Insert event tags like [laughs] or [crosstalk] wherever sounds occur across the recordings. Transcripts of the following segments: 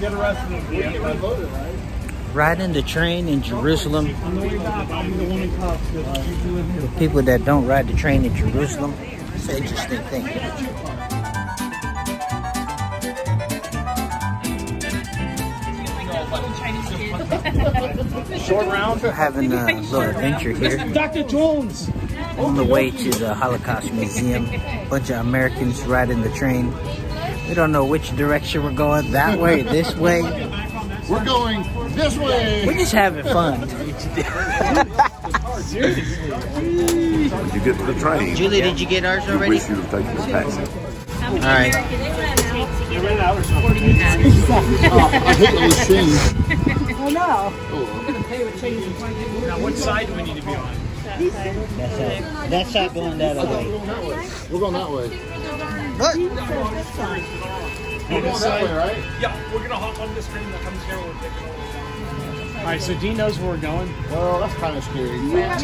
Get arrested. Riding the train in Jerusalem. The way back, I'll be the one in cuffs because you live here. People that don't ride the train in Jerusalem, it's an interesting thing. Short round. Having a little adventure here Dr. Jones. on the way to the Holocaust Museum. Bunch of Americans riding the train. We don't know which direction we're going. That way, this way. We're going this way. We're just having fun. did you get to the train, Julie, did you get ours you already? wish you'd have taken the taxi. All right. You ran out or something. I hate those things. [laughs] Now, which side do we need to be on? That's it. That's not going that way. We're going that way. What? We're going that way, right? Yeah, we're gonna hop on this train that comes here. We're taking over. All right, so Dean knows where we're going. Well, that's kind of scary. It's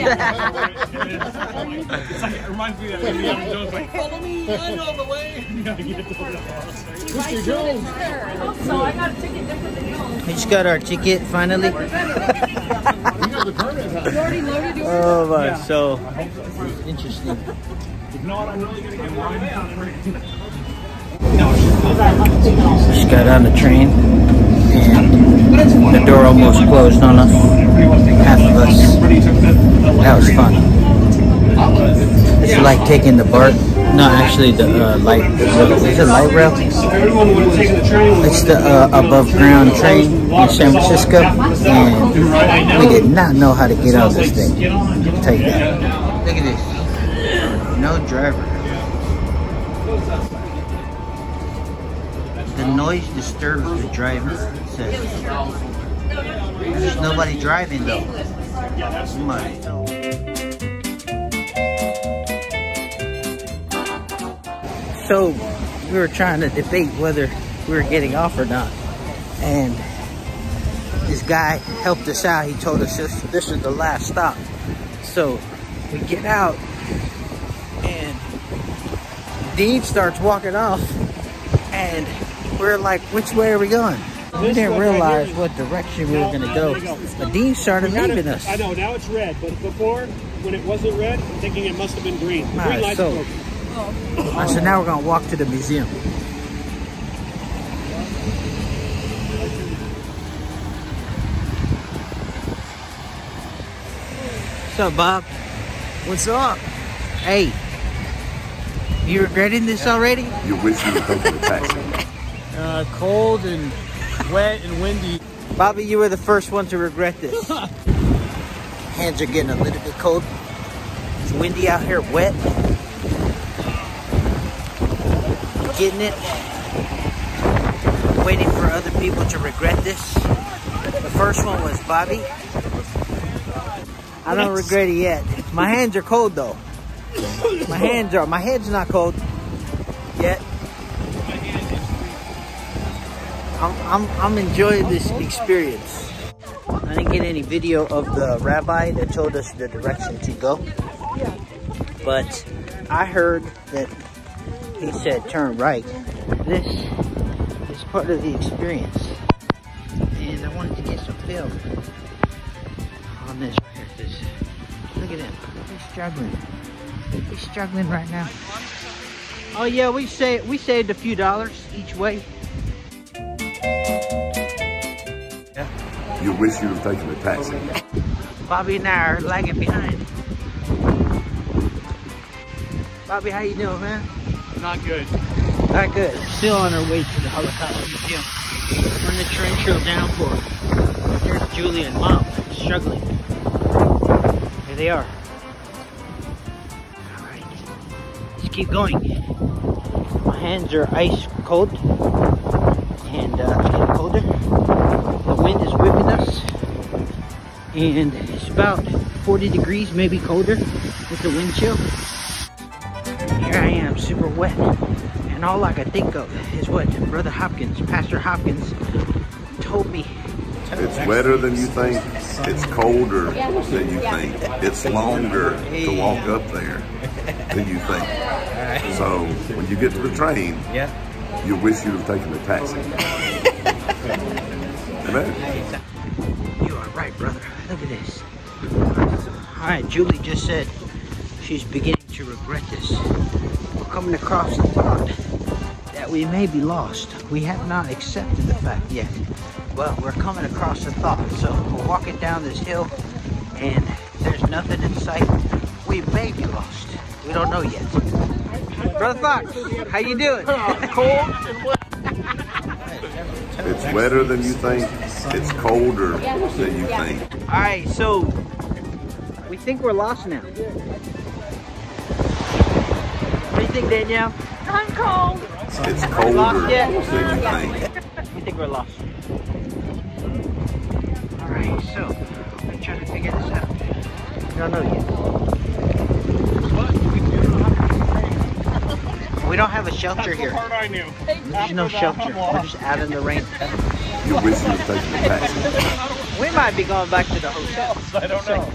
like, it reminds me of Indiana Jones, like, follow me, I know the way. [laughs] You gotta get to the house. Mr. Jones, So I got a ticket different than yours. We just got our ticket finally. [laughs] you got the permit, gonna get mine. Just got on the train and the door almost closed on us. Half of us. That was fun. It's like taking the BART. No, actually the uh, light. Is it light rail? It's the uh, above ground train in San Francisco, and we did not know how to get on this thing. You that. Look at this. No driver. The noise disturbs the driver. Says. There's nobody driving though. Somebody. So we were trying to debate whether we were getting off or not. And this guy helped us out. He told us this, this is the last stop. So we get out and Dean starts walking off and we're like, which way are we going? We didn't realize what direction we were gonna go. But Dean started leaving us. I know, now it's red, but before, when it wasn't red, I'm thinking it must have been green. Green light's so- Uh, so now we're gonna walk to the museum. What's up, Bob? What's up? Hey, you regretting this already? You wish you'd have the taxi. [laughs] Uh, cold and wet and windy. Bobby, you were the first one to regret this. [laughs] Hands are getting a little bit cold. It's windy out here, wet. Getting it. Waiting for other people to regret this. The first one was Bobby. I don't regret it yet. My hands are cold though. My hands are. My head's not cold yet. I'm, I'm, I'm enjoying this experience. I didn't get any video of the rabbi that told us the direction to go. But I heard that he said turn right. This is part of the experience. And I wanted to get some film on this right here. 'cause Look at him. He's struggling. He's struggling right now. Oh yeah, we say we saved a few dollars each way. You wish you'd have taken a taxi. Bobby and I are lagging behind. Bobby, how you doing, man? Not good. Not good. Still on our way to the Holocaust Museum. We're in the train trail down. There's Julie and Mom struggling. Here they are. Alright. Let's keep going. My hands are ice cold. And uh, it's getting colder. The wind is whipping us. And it's about 40 degrees, maybe colder with the wind chill. Here I am, super wet. And all I could think of is what Brother Hopkins, Pastor Hopkins, told me. It's wetter than you think. It's colder than you think. It's longer to walk up there than you think. So when you get to the train, Yeah. you wish you'd have taken the taxi. [laughs] bet. You are right, brother. Look at this. All right, Julie just said she's beginning to regret this. We're coming across the thought that we may be lost. We have not accepted the fact yet. Well, we're coming across the thought. So we're walking down this hill and there's nothing in sight. We may be lost. We don't know yet. Brother Fox, how you doing? [laughs] Uh, cold? It's wetter than you think. It's colder than you think. All right, so we think we're lost now. What do you think, Danielle? I'm cold. It's colder lost yet? you think. We think we're lost. All right, so we're trying to figure this out. We don't know yet. We don't have a shelter here. Part I knew. There's no shelter. We're just out in the rain. You wish you'd taken the. We might be going back to the hotel. I don't know.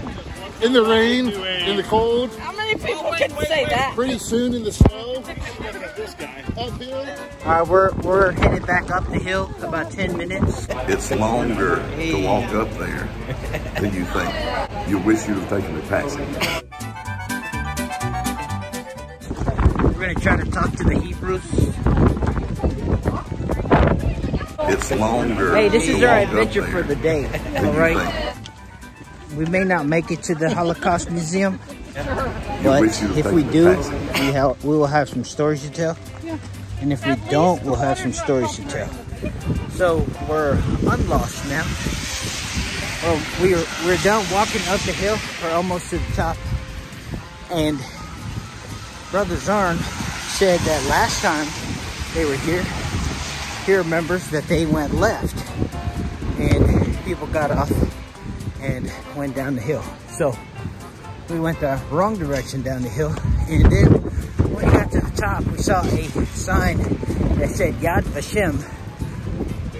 In the rain, in the cold, How many people can say that? pretty soon in the snow. This guy. All right, we're we're headed back up the hill about 10 minutes. It's longer to walk up there than you think. You wish you'd have taken the taxi. We're gonna try to talk to the Hebrews. It's longer. Hey, this is our adventure for the day. than All you right. think. We may not make it to the Holocaust Museum, You but wish you'd have if we do, we, ha- we will have some stories to tell. Yeah. And if we don't, we'll have some stories to tell. So we're unlost now. Well, we're we're done walking up the hill. We're almost to the top. And Brother Zarn said that last time they were here, he remembers that they went left. And people got off and went down the hill. So we went the wrong direction down the hill. And then when we got to the top, we saw a sign that said Yad Vashem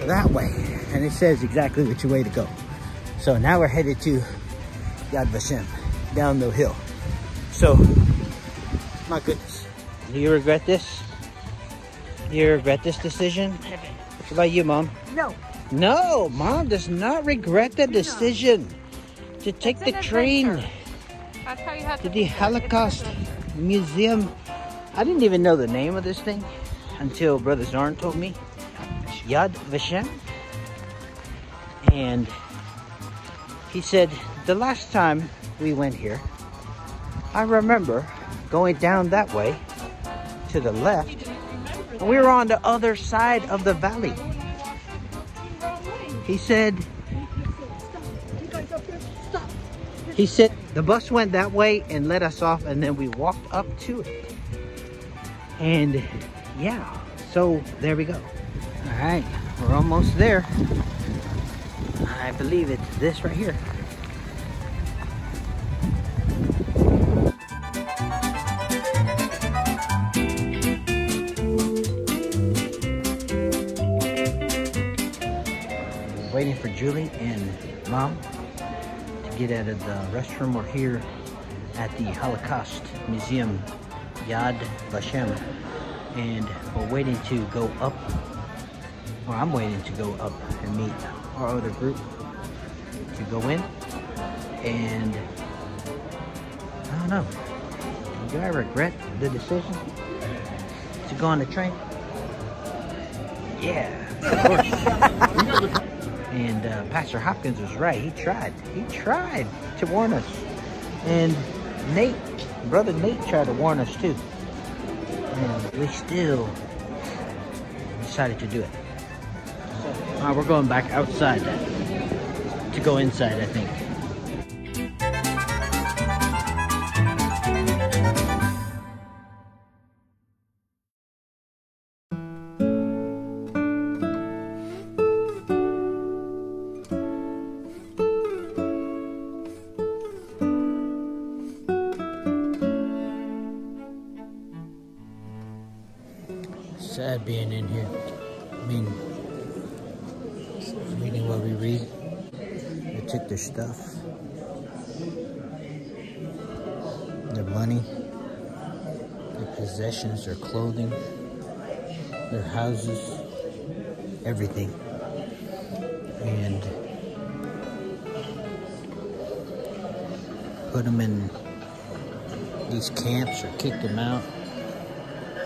that way. And it says exactly which way to go. So now we're headed to Yad Vashem down the hill. So, my goodness. Do you regret this? Do you regret this decision? What about you, Mom? No. No, Mom does not regret the decision to take the train adventure. To to the Holocaust Museum. I didn't even know the name of this thing until Brother Zarn told me. Yad Vashem. And he said, the last time we went here, I remember going down that way to the left. We were on the other side of the valley. He said, he said the bus went that way and let us off and then we walked up to it. And yeah, so there we go. All right, we're almost there. I believe it's this right here. Waiting for Julie and mom get out of the restroom. We're here at the Holocaust Museum, Yad Vashem, and we're waiting to go up. Or I'm waiting to go up and meet our other group to go in. And I don't know. Do I regret the decision to go on the train? Yeah. [laughs] And uh, Pastor Hopkins was right. He tried. He tried to warn us. And Nate, brother Nate, tried to warn us too. And we still decided to do it. Uh, we're going back outside to go inside, I think. Take their stuff. Their money, their possessions, their clothing, their houses, everything. And put them in these camps or kick them out.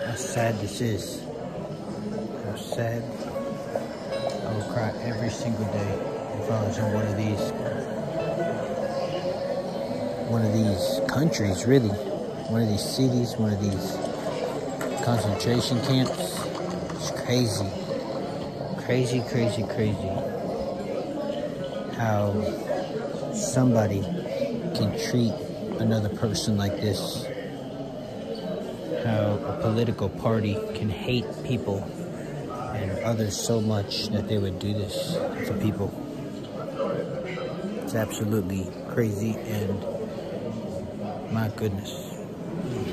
How sad this is. How sad. I will cry every single day was in one of these one of these countries really. One of these cities, one of these concentration camps. It's crazy. Crazy, crazy, crazy. How somebody can treat another person like this. How a political party can hate people and others so much that they would do this to people. It's absolutely crazy and my goodness.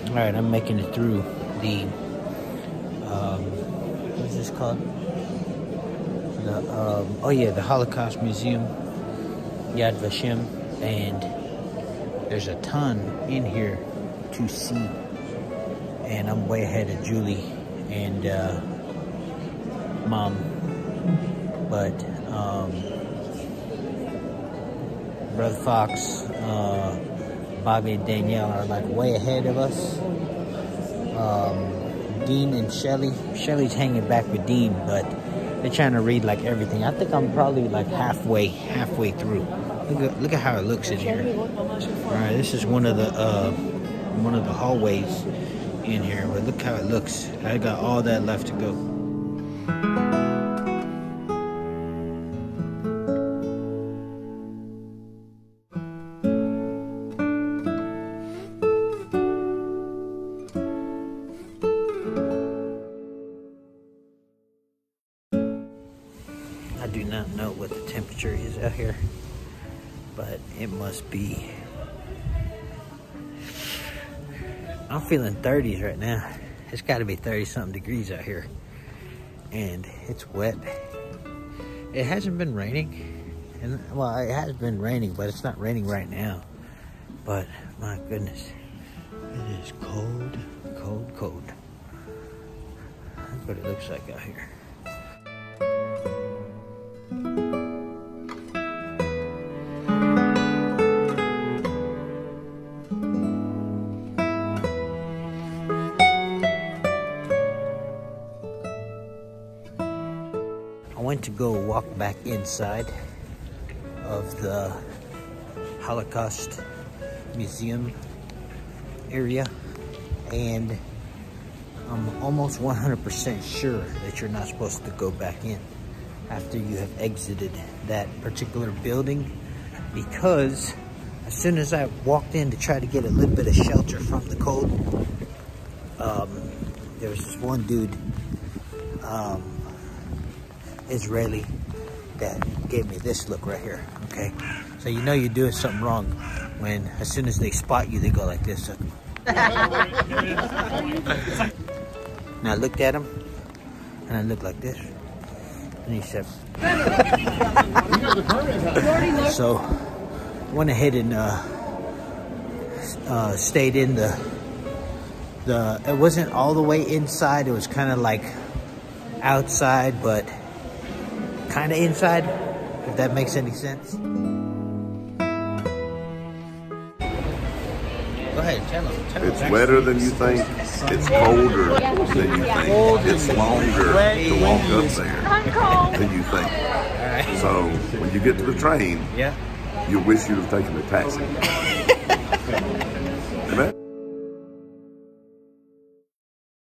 All right, I'm making it through the, um, what is this called? The, um, oh yeah, the Holocaust Museum, Yad Vashem, and there's a ton in here to see. And I'm way ahead of Julie and uh, Mom. But um, Brother Fox, uh, Bobby and Danielle are like way ahead of us. Um, Dean and Shelly. Shelly's hanging back with Dean, but they're trying to read like everything. I think I'm probably like halfway, halfway through. Look at look at how it looks in here. All right, this is one of the uh, one of the hallways in here. But look how it looks. I got all that left to go. I do not know what the temperature is out here, but it must be. I'm feeling 30s right now. It's got to be 30 something degrees out here, and it's wet. It hasn't been raining, and well, it has been raining, but it's not raining right now. But my goodness, it is cold, cold, cold. That's what it looks like out here. Walk back inside of the Holocaust Museum area, and I'm almost 100% sure that you're not supposed to go back in after you have exited that particular building because as soon as I walked in to try to get a little bit of shelter from the cold, um, there was this one dude um, Israeli that gave me this look right here, okay? So you know you're doing something wrong when as soon as they spot you, they go like this. So. and I looked at him, and I looked like this. And he said, so went ahead and uh, uh, stayed in the, the, it wasn't all the way inside, it was kind of like outside, but kind of inside, if that makes any sense. Go ahead, tell them. Tell It's them. wetter than you think. It's colder than you think. It's longer to walk up there than you think. So when you get to the train, Yeah. you wish you'd have taken a taxi.